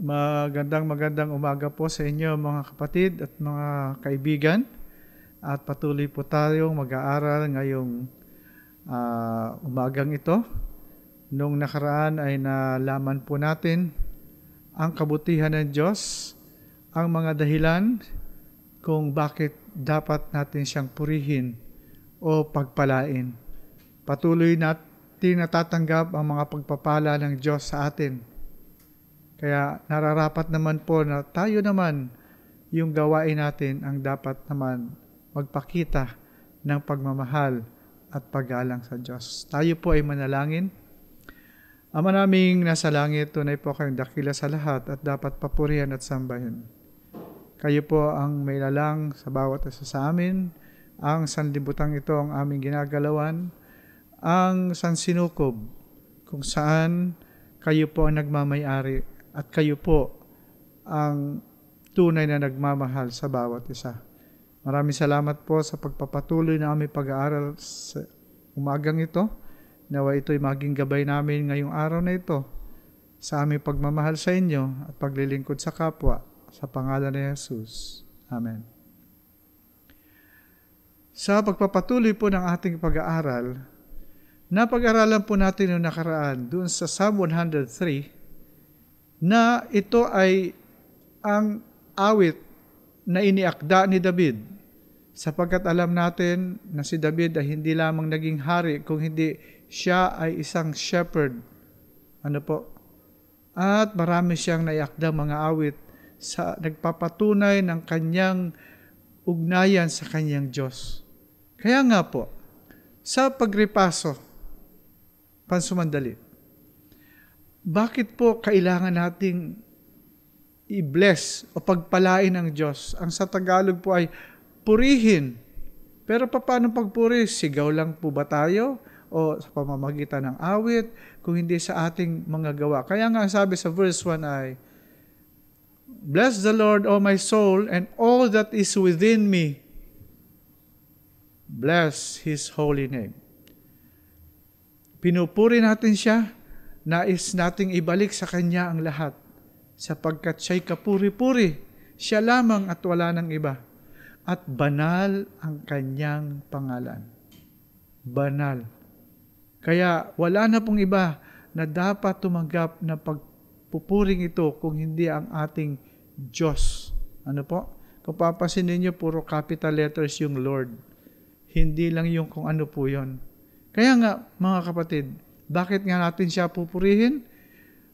Magandang magandang umaga po sa inyo mga kapatid at mga kaibigan. At patuloy po tayong mag-aaral ngayong uh, umagang ito. Nung nakaraan ay nalaman po natin ang kabutihan ng Diyos, ang mga dahilan kung bakit dapat natin siyang purihin o pagpalain. Patuloy natin natatanggap ang mga pagpapala ng Diyos sa atin kaya nararapat naman po na tayo naman yung gawain natin ang dapat naman magpakita ng pagmamahal at paggalang sa Diyos. Tayo po ay manalangin. Ama naming nasa langit, tunay po kayong dakila sa lahat at dapat papurihan at sambahin. Kayo po ang may lalang sa bawat isa sa amin. Ang sanlibutan ito ang aming ginagalawan. Ang sansinukob kung saan kayo po ang nagmamayari at kayo po ang tunay na nagmamahal sa bawat isa. Maraming salamat po sa pagpapatuloy na aming pag-aaral sa umagang ito. Nawa ito'y maging gabay namin ngayong araw na ito sa aming pagmamahal sa inyo at paglilingkod sa kapwa sa pangalan ni Jesus. Amen. Sa pagpapatuloy po ng ating pag-aaral, napag-aralan po natin yung nakaraan doon sa Psalm 103 na ito ay ang awit na iniakda ni David sapagkat alam natin na si David ay hindi lamang naging hari kung hindi siya ay isang shepherd. Ano po? At marami siyang naiakda mga awit sa nagpapatunay ng kanyang ugnayan sa kanyang Diyos. Kaya nga po, sa pagripaso, pansumandali, bakit po kailangan nating i-bless o pagpalain ng Diyos? Ang sa Tagalog po ay purihin. Pero paano pagpuri? Sigaw lang po ba tayo? O sa pamamagitan ng awit? Kung hindi sa ating mga gawa. Kaya nga sabi sa verse 1 ay, Bless the Lord, O my soul, and all that is within me. Bless His holy name. Pinupuri natin siya nais nating ibalik sa Kanya ang lahat, sapagkat siya'y kapuri-puri, siya lamang at wala ng iba, at banal ang Kanyang pangalan. Banal. Kaya wala na pong iba na dapat tumanggap na pagpupuring ito kung hindi ang ating Diyos. Ano po? Kung papasin ninyo, puro capital letters yung Lord. Hindi lang yung kung ano po yon. Kaya nga, mga kapatid, bakit nga natin siya pupurihin?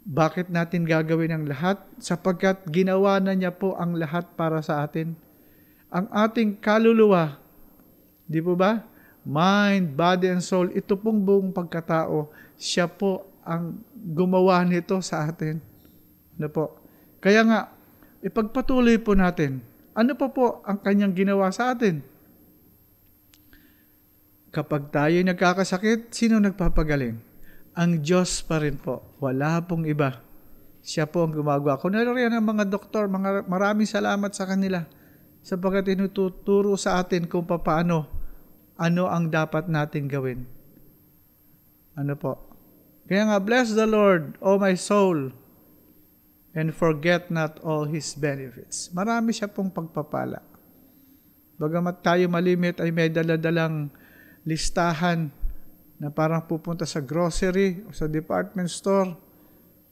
Bakit natin gagawin ang lahat? Sapagkat ginawa na niya po ang lahat para sa atin. Ang ating kaluluwa, di po ba? Mind, body, and soul, ito pong buong pagkatao, siya po ang gumawa nito sa atin. Ano po? Kaya nga, ipagpatuloy po natin. Ano pa po ang kanyang ginawa sa atin? Kapag tayo nagkakasakit, sino nagpapagaling? Ang Diyos pa rin po. Wala pong iba. Siya po ang gumagawa. Kung naririyan ang mga doktor, mga, maraming salamat sa kanila sapagkat tinuturo sa atin kung paano, ano ang dapat natin gawin. Ano po? Kaya nga, bless the Lord, O my soul, and forget not all His benefits. Marami siya pong pagpapala. Bagamat tayo malimit ay may daladalang listahan na parang pupunta sa grocery o sa department store.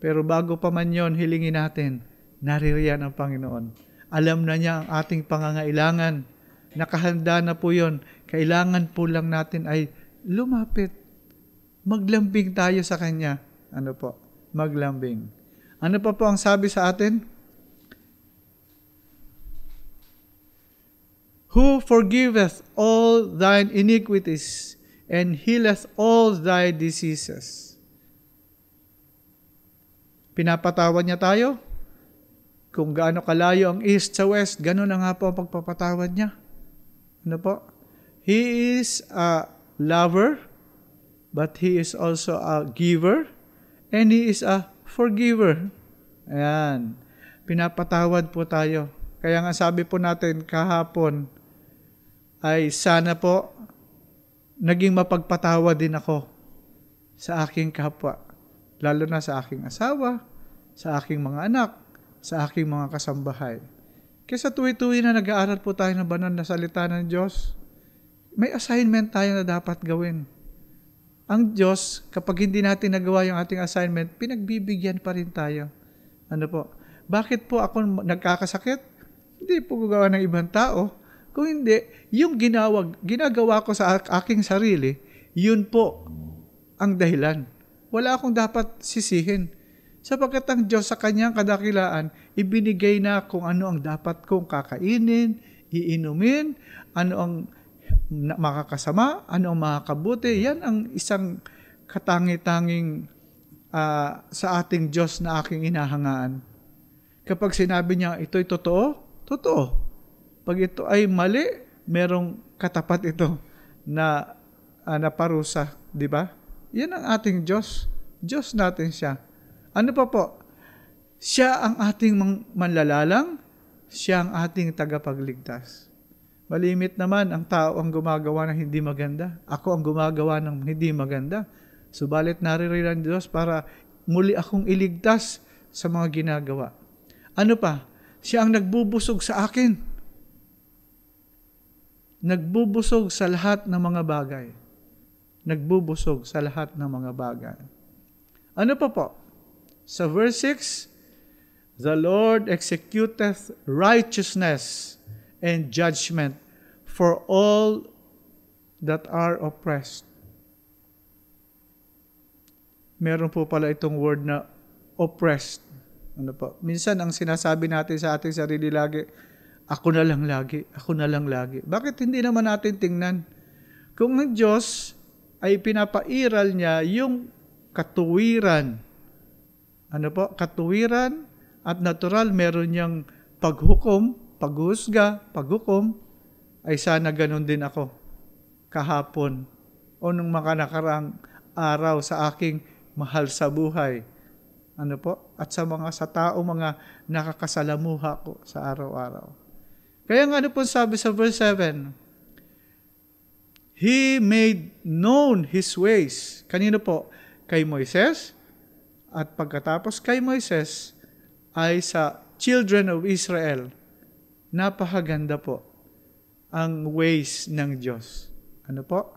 Pero bago pa man yon, hilingin natin, naririyan ang Panginoon. Alam na niya ang ating pangangailangan. Nakahanda na po yon. Kailangan po lang natin ay lumapit. Maglambing tayo sa Kanya. Ano po? Maglambing. Ano pa po ang sabi sa atin? Who forgiveth all thine iniquities and healeth all thy diseases. Pinapatawad niya tayo. Kung gaano kalayo ang east sa west, ganun na nga po ang pagpapatawad niya. Ano po? He is a lover, but He is also a giver, and He is a forgiver. Ayan. Pinapatawad po tayo. Kaya nga sabi po natin kahapon, ay sana po naging mapagpatawa din ako sa aking kapwa, lalo na sa aking asawa, sa aking mga anak, sa aking mga kasambahay. Kaya tuwi-tuwi na nag-aaral po tayo ng banal na salita ng Diyos, may assignment tayo na dapat gawin. Ang Diyos, kapag hindi natin nagawa yung ating assignment, pinagbibigyan pa rin tayo. Ano po? Bakit po ako nagkakasakit? Hindi po gawa ng ibang tao. Kung hindi, yung ginawa, ginagawa ko sa aking sarili, yun po ang dahilan. Wala akong dapat sisihin sapagkat ang Diyos sa kanyang kadakilaan, ibinigay na kung ano ang dapat kong kakainin, iinumin, ano ang makakasama, ano ang makakabuti. Yan ang isang katangi-tanging uh, sa ating Diyos na aking inahangaan. Kapag sinabi niya, ito'y totoo, totoo. Pag ito ay mali, merong katapat ito na uh, na parusa, di ba? Yan ang ating Diyos. Diyos natin siya. Ano pa po? Siya ang ating manlalalang, siya ang ating tagapagligtas. Malimit naman ang tao ang gumagawa ng hindi maganda. Ako ang gumagawa ng hindi maganda. Subalit naririyan Diyos para muli akong iligtas sa mga ginagawa. Ano pa? Siya ang nagbubusog sa akin. Nagbubusog sa lahat ng mga bagay. Nagbubusog sa lahat ng mga bagay. Ano pa po? Sa verse 6, The Lord executeth righteousness and judgment for all that are oppressed. Meron po pala itong word na oppressed. Ano po? Minsan ang sinasabi natin sa ating sarili lagi, ako na lang lagi, ako na lang lagi. Bakit hindi naman natin tingnan? Kung ang Diyos ay pinapairal niya yung katuwiran ano po, katuwiran at natural, meron niyang paghukom, paghusga, paghukom, ay sana ganun din ako kahapon o nung mga nakarang araw sa aking mahal sa buhay. Ano po? At sa mga sa tao, mga nakakasalamuha ko sa araw-araw. Kaya nga ano po sabi sa verse 7, He made known His ways. Kanino po? Kay Moises, at pagkatapos kay Moises ay sa children of Israel. Napakaganda po ang ways ng Diyos. Ano po?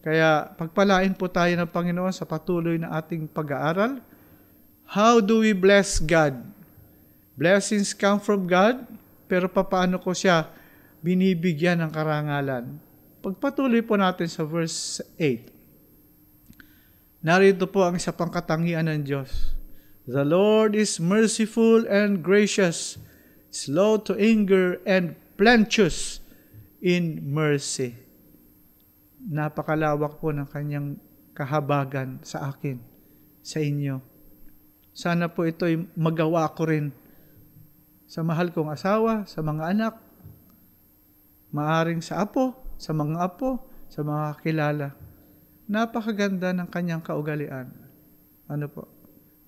Kaya pagpalain po tayo ng Panginoon sa patuloy na ating pag-aaral. How do we bless God? Blessings come from God, pero papaano ko siya binibigyan ng karangalan? Pagpatuloy po natin sa verse 8. Narito po ang isa pang katangian ng Diyos. The Lord is merciful and gracious, slow to anger and plenteous in mercy. Napakalawak po ng kanyang kahabagan sa akin, sa inyo. Sana po ito'y magawa ko rin sa mahal kong asawa, sa mga anak, maaring sa apo, sa mga apo, sa mga kilala napakaganda ng kanyang kaugalian. Ano po?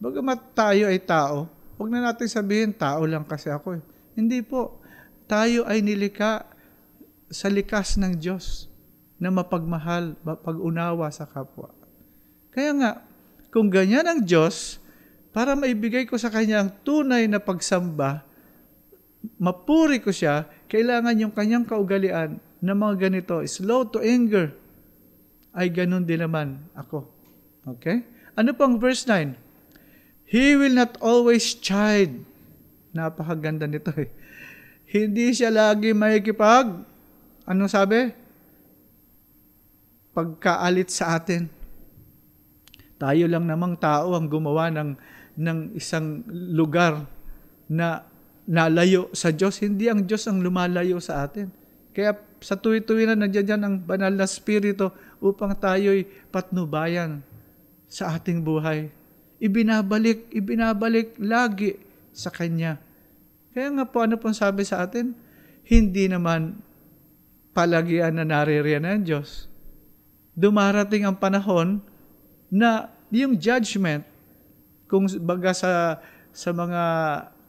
Bagamat tayo ay tao, huwag na natin sabihin, tao lang kasi ako eh. Hindi po. Tayo ay nilika sa likas ng Diyos na mapagmahal, mapag-unawa sa kapwa. Kaya nga, kung ganyan ang Diyos, para maibigay ko sa Kanya ang tunay na pagsamba, mapuri ko siya, kailangan yung kanyang kaugalian na mga ganito, slow to anger, ay ganun din naman ako. Okay? Ano pang verse 9? He will not always chide. Napakaganda nito eh. Hindi siya lagi makikipag, anong sabi? Pagkaalit sa atin. Tayo lang namang tao ang gumawa ng, ng isang lugar na nalayo sa Diyos. Hindi ang Diyos ang lumalayo sa atin. Kaya sa tuwi-tuwi na nandiyan ang banal na spirito upang tayo'y patnubayan sa ating buhay. Ibinabalik, ibinabalik lagi sa Kanya. Kaya nga po, ano pong sabi sa atin? Hindi naman palagian na naririyan ng Diyos. Dumarating ang panahon na yung judgment, kung baga sa, sa mga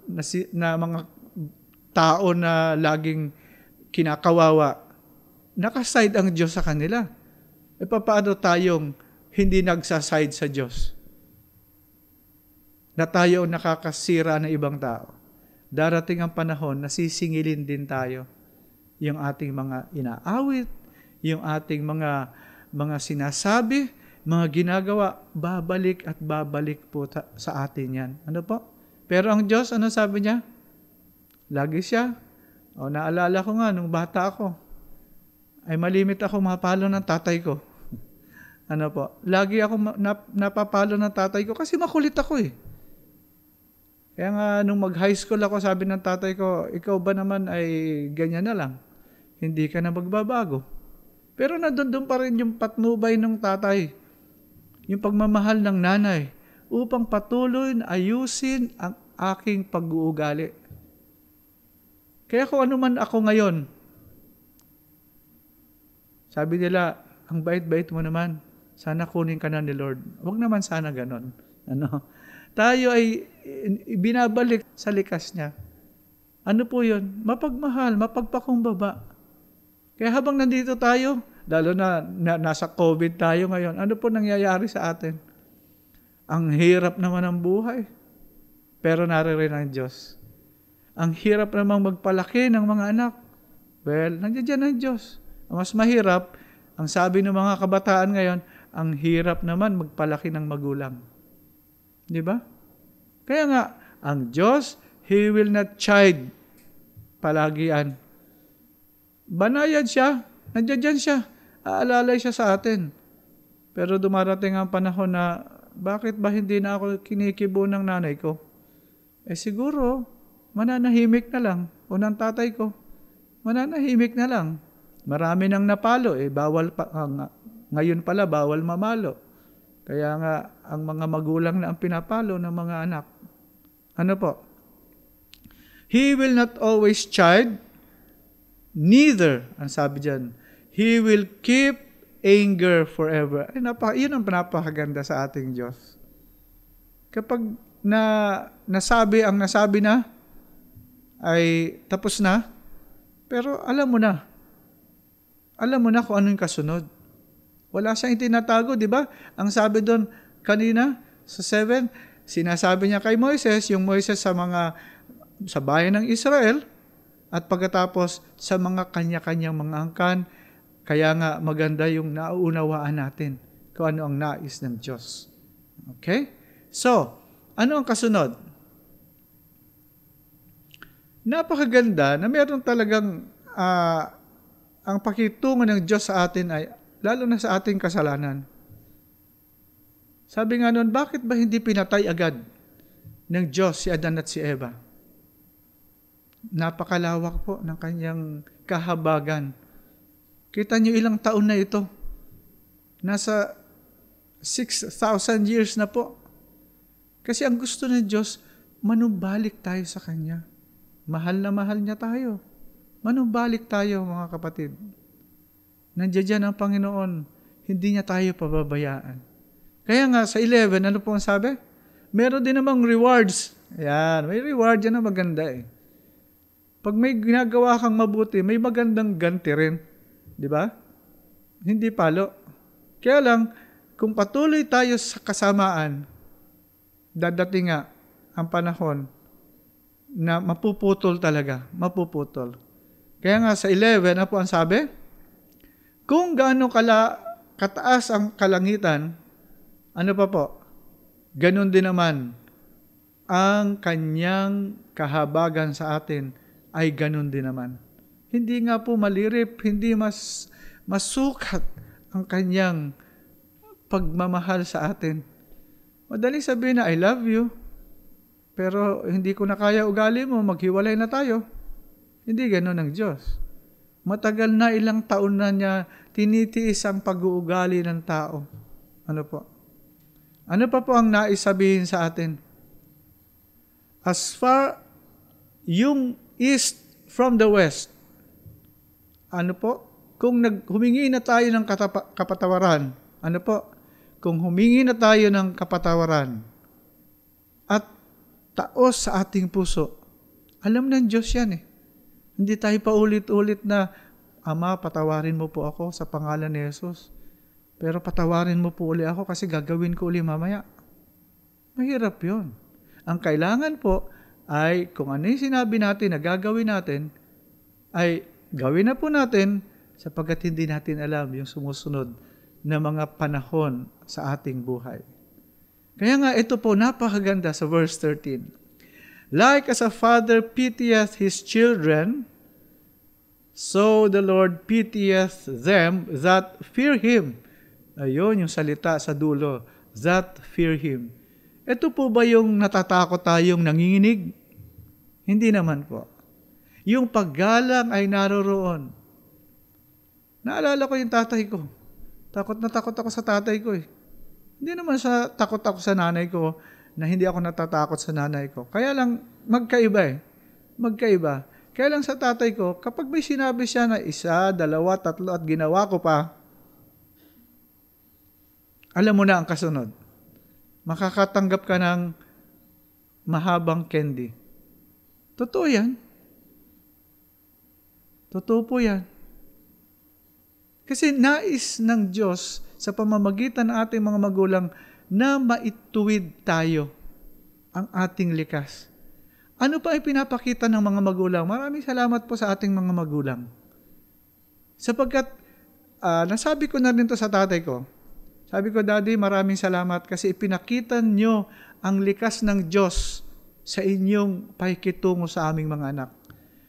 na, na mga tao na laging kinakawawa, nakaside ang Diyos sa kanila. E paano tayong hindi nagsaside sa Diyos? Na tayo nakakasira ng ibang tao. darating ang panahon na sisingilin din tayo. Yung ating mga inaawit, yung ating mga mga sinasabi, mga ginagawa, babalik at babalik po ta- sa atin yan. Ano po? Pero ang Diyos, ano sabi niya? Lagi siya. O naalala ko nga, nung bata ako, ay malimit ako mapalo ng tatay ko. ano po? Lagi ako nap- napapalo ng tatay ko kasi makulit ako eh. Kaya nga, nung mag-high school ako, sabi ng tatay ko, ikaw ba naman ay ganyan na lang? Hindi ka na magbabago. Pero nandun pa rin yung patnubay ng tatay yung pagmamahal ng nanay upang patuloy na ayusin ang aking pag-uugali. Kaya kung ano man ako ngayon, sabi nila, ang bait-bait mo naman, sana kunin ka na ni Lord. Huwag naman sana ganon. Ano? Tayo ay binabalik sa likas niya. Ano po yun? Mapagmahal, mapagpakumbaba. Kaya habang nandito tayo, lalo na, na nasa COVID tayo ngayon, ano po nangyayari sa atin? Ang hirap naman ng buhay. Pero naririnig ang Diyos. Ang hirap namang magpalaki ng mga anak. Well, nandiyan ang Diyos. Ang mas mahirap, ang sabi ng mga kabataan ngayon, ang hirap naman magpalaki ng magulang. Di ba? Kaya nga, ang Diyos, He will not chide palagian. Banayad siya, nandiyan siya aalalay siya sa atin. Pero dumarating ang panahon na, bakit ba hindi na ako kinikibo ng nanay ko? Eh siguro, mananahimik na lang. O ng tatay ko, mananahimik na lang. Marami nang napalo, eh bawal pa, uh, ngayon pala bawal mamalo. Kaya nga, ang mga magulang na ang pinapalo ng mga anak. Ano po? He will not always chide, neither, ang sabi dyan, He will keep anger forever. Ay, napaka, yun ang napakaganda sa ating Diyos. Kapag na nasabi ang nasabi na, ay tapos na, pero alam mo na. Alam mo na kung ano yung kasunod. Wala siyang itinatago, di ba? Ang sabi doon kanina sa 7, sinasabi niya kay Moises, yung Moises sa mga sa bayan ng Israel, at pagkatapos sa mga kanya-kanyang mga angkan, kaya nga maganda yung nauunawaan natin kung ano ang nais ng Diyos. Okay? So, ano ang kasunod? Napakaganda na meron talagang uh, ang pakitungo ng Diyos sa atin ay lalo na sa ating kasalanan. Sabi nga noon, bakit ba hindi pinatay agad ng Diyos si Adan at si Eva? Napakalawak po ng kanyang kahabagan Kita niyo ilang taon na ito. Nasa 6,000 years na po. Kasi ang gusto ng Diyos, manumbalik tayo sa Kanya. Mahal na mahal niya tayo. Manumbalik tayo, mga kapatid. Nandiyan ang Panginoon. Hindi niya tayo pababayaan. Kaya nga, sa 11, ano po ang sabi? Meron din namang rewards. Ayan, may reward yan na maganda eh. Pag may ginagawa kang mabuti, may magandang ganti rin. Di ba? Hindi palo. Kaya lang, kung patuloy tayo sa kasamaan, dadating nga ang panahon na mapuputol talaga. Mapuputol. Kaya nga sa 11, ano po ang sabi? Kung gaano kala, kataas ang kalangitan, ano pa po? Ganon din naman, ang kanyang kahabagan sa atin ay ganon din naman. Hindi nga po malirip, hindi mas masukat ang kanyang pagmamahal sa atin. Madaling sabihin na, I love you, pero hindi ko na kaya ugali mo, maghiwalay na tayo. Hindi ganoon ang Diyos. Matagal na ilang taon na niya tinitiis ang pag-uugali ng tao. Ano po? Ano pa po ang nais sabihin sa atin? As far yung east from the west, ano po? Kung nag, humingi na tayo ng katapa, kapatawaran, ano po? Kung humingi na tayo ng kapatawaran at taos sa ating puso, alam ng Diyos yan eh. Hindi tayo pa ulit-ulit na, Ama, patawarin mo po ako sa pangalan ni Jesus. Pero patawarin mo po uli ako kasi gagawin ko uli mamaya. Mahirap yon. Ang kailangan po, ay kung ano yung sinabi natin na gagawin natin, ay gawin na po natin sapagkat hindi natin alam yung sumusunod na mga panahon sa ating buhay. Kaya nga ito po napakaganda sa verse 13. Like as a father pitieth his children, so the Lord pitieth them that fear Him. Ayun yung salita sa dulo, that fear Him. Ito po ba yung natatakot tayong nanginginig? Hindi naman po. Yung paggalang ay naroroon. Naalala ko yung tatay ko. Takot na takot ako sa tatay ko eh. Hindi naman sa takot ako sa nanay ko na hindi ako natatakot sa nanay ko. Kaya lang, magkaiba eh. Magkaiba. Kaya lang sa tatay ko, kapag may sinabi siya na isa, dalawa, tatlo at ginawa ko pa, alam mo na ang kasunod makakatanggap ka ng mahabang candy. Totoo yan. Totoo po yan. Kasi nais ng Diyos sa pamamagitan ng ating mga magulang na maituwid tayo ang ating likas. Ano pa ay pinapakita ng mga magulang? Maraming salamat po sa ating mga magulang. Sapagkat uh, nasabi ko na rin to sa tatay ko, sabi ko, Daddy, maraming salamat kasi ipinakita nyo ang likas ng Diyos sa inyong pahikitungo sa aming mga anak.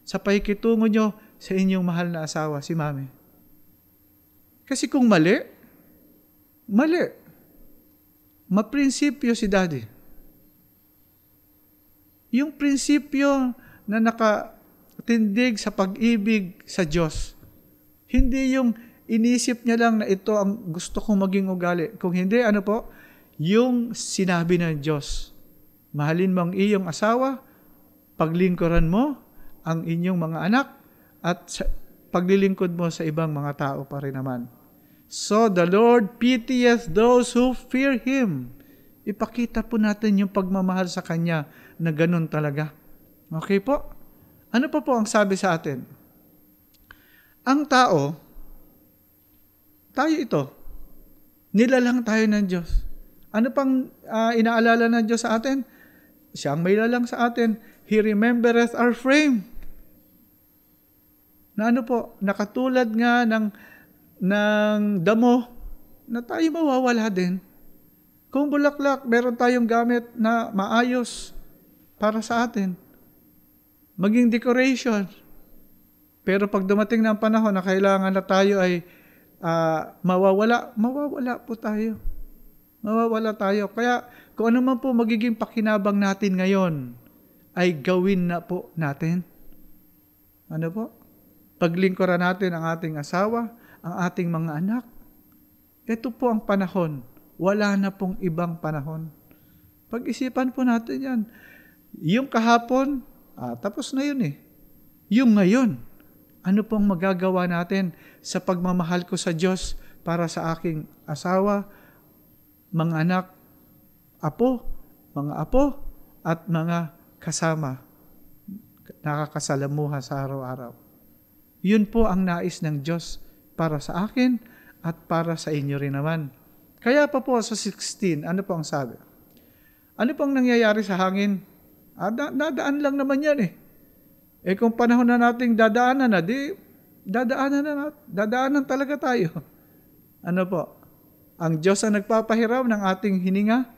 Sa pahikitungo nyo sa inyong mahal na asawa, si Mami. Kasi kung mali, mali. Maprinsipyo si Daddy. Yung prinsipyo na nakatindig sa pag-ibig sa Diyos. Hindi yung inisip niya lang na ito ang gusto kong maging ugali. Kung hindi, ano po? Yung sinabi ng Diyos. Mahalin mo ang iyong asawa, paglingkuran mo ang inyong mga anak, at paglilingkod mo sa ibang mga tao pa rin naman. So the Lord pitieth those who fear Him. Ipakita po natin yung pagmamahal sa Kanya na ganun talaga. Okay po? Ano pa po ang sabi sa atin? Ang tao, tayo ito. Nilalang tayo ng Diyos. Ano pang uh, inaalala ng Diyos sa atin? Siya ang may lalang sa atin. He remembereth our frame. Na ano po, nakatulad nga ng, ng damo na tayo mawawala din. Kung bulaklak, meron tayong gamit na maayos para sa atin. Maging decoration. Pero pag dumating na ang panahon na kailangan na tayo ay uh, mawawala, mawawala po tayo. Mawawala tayo. Kaya kung ano man po magiging pakinabang natin ngayon, ay gawin na po natin. Ano po? Paglingkuran natin ang ating asawa, ang ating mga anak. Ito po ang panahon. Wala na pong ibang panahon. Pag-isipan po natin yan. Yung kahapon, ah, tapos na yun eh. Yung ngayon, ano pong magagawa natin sa pagmamahal ko sa Diyos para sa aking asawa, mga anak, apo, mga apo, at mga kasama nakakasalamuha sa araw-araw. Yun po ang nais ng Diyos para sa akin at para sa inyo rin naman. Kaya pa po sa 16, ano po ang sabi? Ano pong nangyayari sa hangin? Ah, dadaan lang naman yan eh. Eh kung panahon na nating dadaanan na, di dadaanan na, dadaanan talaga tayo. Ano po? Ang Diyos ang nagpapahiram ng ating hininga,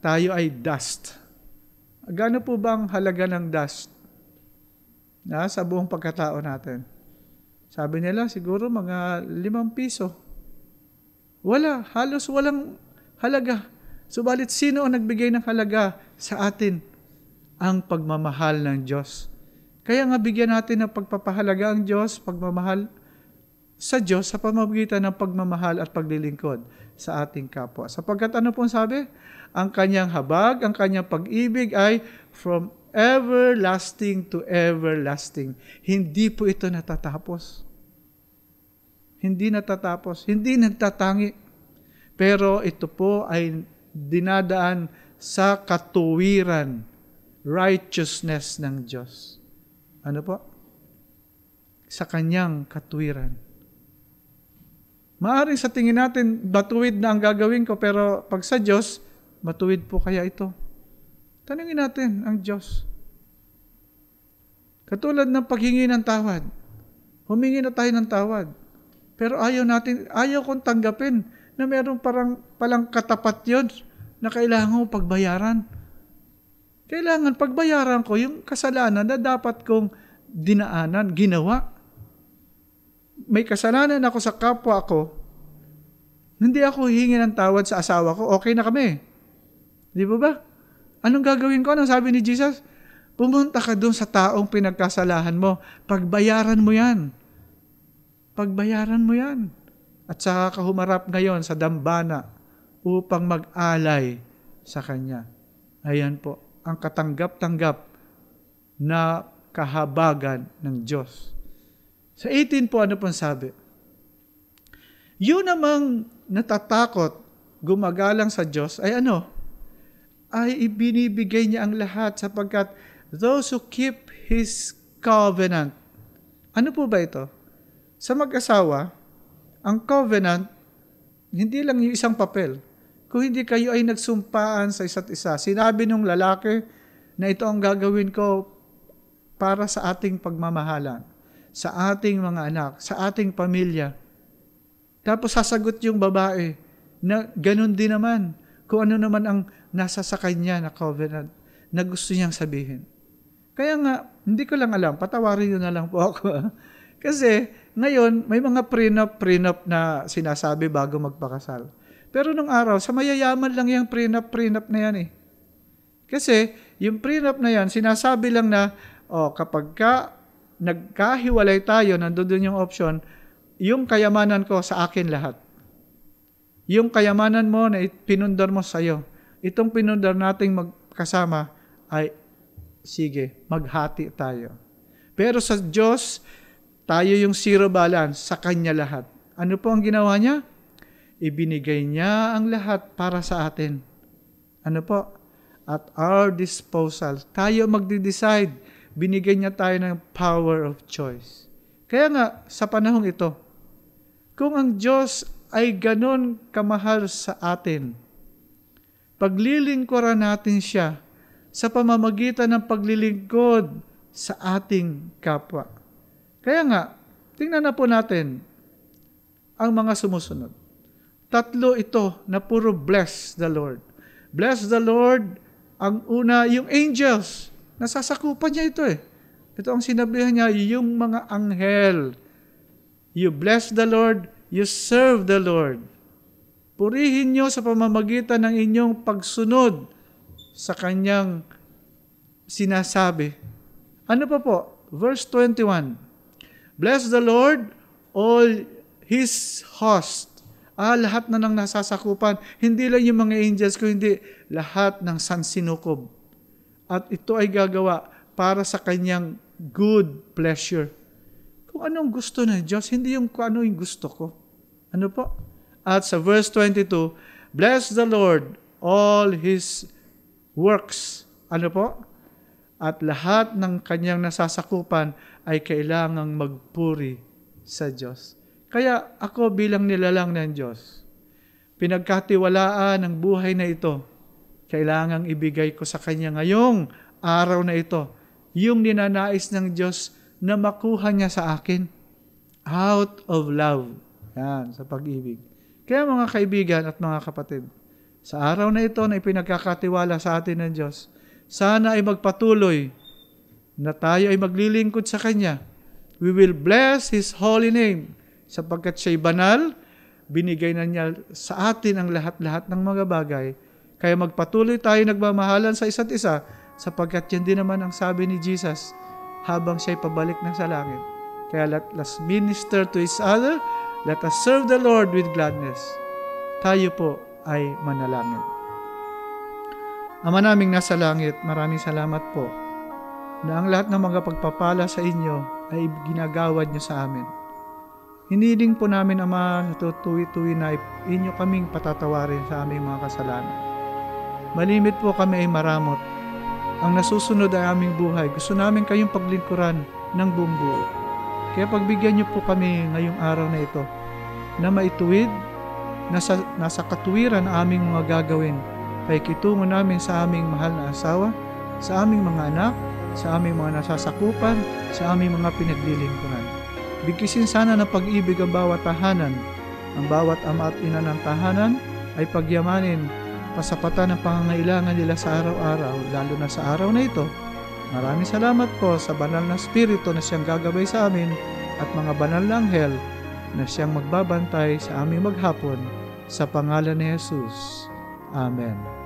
tayo ay dust. Gano po bang halaga ng dust? Na, sa buong pagkatao natin. Sabi nila, siguro mga limang piso. Wala, halos walang halaga. Subalit, sino ang nagbigay ng halaga sa atin? ang pagmamahal ng Diyos. Kaya nga bigyan natin ng pagpapahalaga ang Diyos, pagmamahal sa Diyos sa pamamagitan ng pagmamahal at paglilingkod sa ating kapwa. Sapagkat ano pong sabi? Ang kanyang habag, ang kanyang pag-ibig ay from everlasting to everlasting. Hindi po ito natatapos. Hindi natatapos. Hindi nagtatangi. Pero ito po ay dinadaan sa katuwiran righteousness ng Diyos. Ano po? Sa kanyang katwiran. Maaring sa tingin natin, batuwid na ang gagawin ko, pero pag sa Diyos, matuwid po kaya ito. Tanungin natin ang Diyos. Katulad ng paghingi ng tawad. Humingi na tayo ng tawad. Pero ayaw natin, ayaw kong tanggapin na meron parang palang katapat yon na kailangan mo pagbayaran. Kailangan pagbayaran ko yung kasalanan na dapat kong dinaanan, ginawa. May kasalanan ako sa kapwa ko, hindi ako hihingi ng tawad sa asawa ko, okay na kami. Di ba ba? Anong gagawin ko? Anong sabi ni Jesus? Pumunta ka doon sa taong pinagkasalahan mo. Pagbayaran mo yan. Pagbayaran mo yan. At saka ka humarap ngayon sa dambana upang mag-alay sa Kanya. Ayan po, ang katanggap-tanggap na kahabagan ng Diyos. Sa 18 po, ano pong sabi? Yun namang natatakot, gumagalang sa Diyos, ay ano? Ay ibinibigay niya ang lahat sapagkat those who keep His covenant. Ano po ba ito? Sa mag-asawa, ang covenant, hindi lang yung isang papel. Kung hindi kayo ay nagsumpaan sa isa't isa, sinabi ng lalaki na ito ang gagawin ko para sa ating pagmamahalan, sa ating mga anak, sa ating pamilya, tapos sasagot yung babae na ganun din naman. Kung ano naman ang nasa sa kanya na covenant na gusto niyang sabihin. Kaya nga, hindi ko lang alam, patawarin niyo na lang po ako. Kasi ngayon, may mga prenup, prenup na sinasabi bago magpakasal. Pero nung araw, sa mayayaman lang yung prenup, prenup na yan eh. Kasi yung prenup na yan, sinasabi lang na, oh, kapag ka nagkahiwalay tayo, nandoon yung option, yung kayamanan ko sa akin lahat. Yung kayamanan mo na pinundar mo sa iyo, itong pinundar nating magkasama ay sige, maghati tayo. Pero sa Diyos, tayo yung zero balance sa Kanya lahat. Ano po ang ginawa niya? Ibinigay niya ang lahat para sa atin. Ano po? At our disposal. Tayo magde-decide. Binigay niya tayo ng power of choice. Kaya nga, sa panahong ito, kung ang Diyos ay ganon kamahal sa atin, paglilingkuran natin siya sa pamamagitan ng paglilingkod sa ating kapwa. Kaya nga, tingnan na po natin ang mga sumusunod. Tatlo ito na puro bless the Lord. Bless the Lord, ang una, yung angels. Nasasakupan niya ito eh. Ito ang sinabihan niya, yung mga anghel You bless the Lord, you serve the Lord. Purihin nyo sa pamamagitan ng inyong pagsunod sa kanyang sinasabi. Ano pa po? Verse 21. Bless the Lord, all His host. Ah, lahat na nang nasasakupan. Hindi lang yung mga angels, kundi lahat ng sansinukob. At ito ay gagawa para sa kanyang good pleasure kung anong gusto ng Diyos, hindi yung kung ano yung gusto ko. Ano po? At sa verse 22, Bless the Lord, all His works. Ano po? At lahat ng kanyang nasasakupan ay kailangang magpuri sa Diyos. Kaya ako bilang nilalang ng Diyos, pinagkatiwalaan ng buhay na ito, kailangang ibigay ko sa Kanya ngayong araw na ito, yung ninanais ng Diyos na makuha niya sa akin out of love. Yan, sa pag-ibig. Kaya mga kaibigan at mga kapatid, sa araw na ito na ipinagkakatiwala sa atin ng Diyos, sana ay magpatuloy na tayo ay maglilingkod sa Kanya. We will bless His holy name sapagkat siya'y banal, binigay na niya sa atin ang lahat-lahat ng mga bagay. Kaya magpatuloy tayo nagmamahalan sa isa't isa sapagkat yan din naman ang sabi ni Jesus, habang siya'y pabalik na sa langit. Kaya let us minister to each other, let us serve the Lord with gladness. Tayo po ay manalangin. Ama naming nasa langit, maraming salamat po na ang lahat ng mga pagpapala sa inyo ay ginagawad niyo sa amin. Hiniling po namin, Ama, natutuwi-tuwi na inyo kaming patatawarin sa aming mga kasalanan. Malimit po kami ay maramot ang nasusunod ay aming buhay. Gusto namin kayong paglingkuran ng buong buo. Kaya pagbigyan niyo po kami ngayong araw na ito na maituwid, nasa, nasa katuwiran ang aming mga gagawin Paikitungo namin sa aming mahal na asawa, sa aming mga anak, sa aming mga nasasakupan, sa aming mga pinaglilingkuran. Bigkisin sana ng pag-ibig ang bawat tahanan. Ang bawat ama at ina ng tahanan ay pagyamanin, pasapatan ang pangangailangan nila sa araw-araw, lalo na sa araw na ito. Maraming salamat po sa banal na spirito na siyang gagabay sa amin at mga banal na anghel na siyang magbabantay sa aming maghapon sa pangalan ni Jesus. Amen.